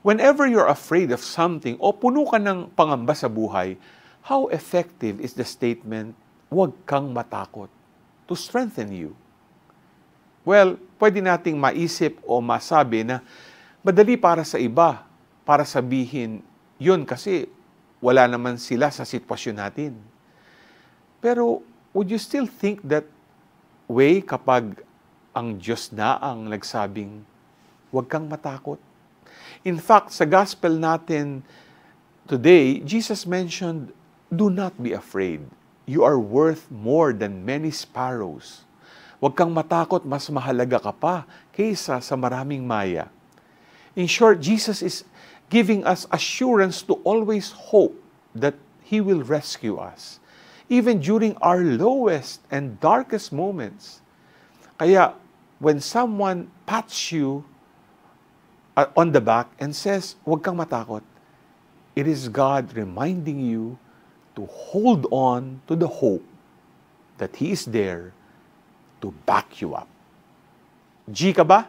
Whenever you're afraid of something o puno ka ng pangamba sa buhay, how effective is the statement, huwag kang matakot, to strengthen you? Well, pwede nating maisip o masabi na madali para sa iba, para sabihin, yun kasi wala naman sila sa sitwasyon natin. Pero would you still think that way kapag ang Diyos na ang nagsabing, huwag kang matakot? In fact, sa gospel natin today, Jesus mentioned, do not be afraid. You are worth more than many sparrows. Huwag kang matakot, mas mahalaga ka pa kaysa sa maraming maya. In short, Jesus is giving us assurance to always hope that He will rescue us, even during our lowest and darkest moments. Kaya, when someone pats you uh, on the back and says, huwag kang matakot, it is God reminding you to hold on to the hope that He is there to back you up. G ka ba?